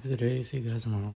for the day. See you guys tomorrow.